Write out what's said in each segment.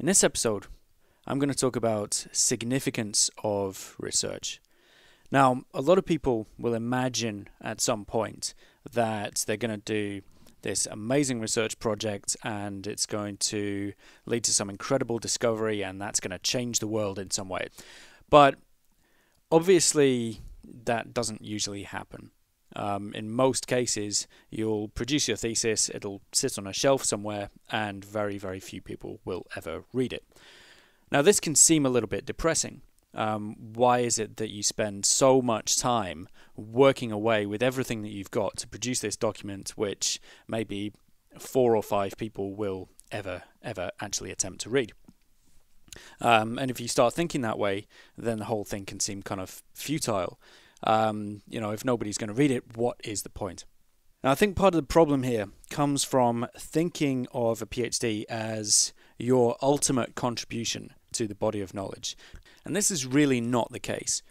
In this episode, I'm going to talk about significance of research. Now, a lot of people will imagine at some point that they're going to do this amazing research project and it's going to lead to some incredible discovery and that's going to change the world in some way. But obviously, that doesn't usually happen. Um, in most cases, you'll produce your thesis, it'll sit on a shelf somewhere, and very, very few people will ever read it. Now, this can seem a little bit depressing. Um, why is it that you spend so much time working away with everything that you've got to produce this document, which maybe four or five people will ever, ever actually attempt to read? Um, and if you start thinking that way, then the whole thing can seem kind of futile. Um, you know, if nobody's going to read it, what is the point? Now, I think part of the problem here comes from thinking of a PhD as your ultimate contribution to the body of knowledge. And this is really not the case.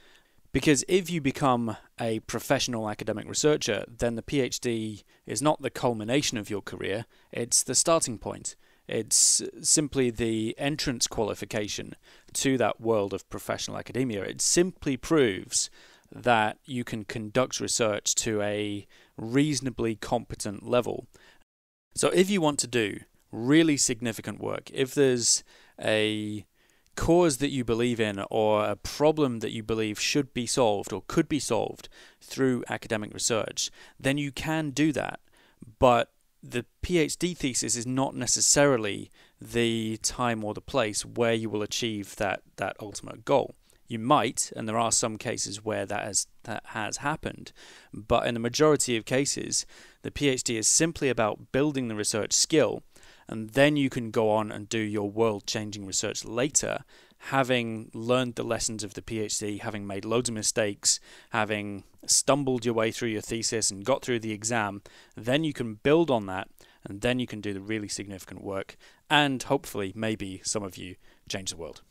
Because if you become a professional academic researcher, then the PhD is not the culmination of your career, it's the starting point. It's simply the entrance qualification to that world of professional academia. It simply proves that you can conduct research to a reasonably competent level. So, if you want to do really significant work, if there's a cause that you believe in or a problem that you believe should be solved or could be solved through academic research, then you can do that. But the PhD thesis is not necessarily the time or the place where you will achieve that, that ultimate goal. You might, and there are some cases where that has that has happened, but in the majority of cases, the PhD is simply about building the research skill, and then you can go on and do your world-changing research later, having learned the lessons of the PhD, having made loads of mistakes, having stumbled your way through your thesis and got through the exam, then you can build on that and then you can do the really significant work and hopefully maybe some of you change the world.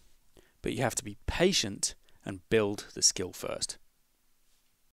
But you have to be patient and build the skill first.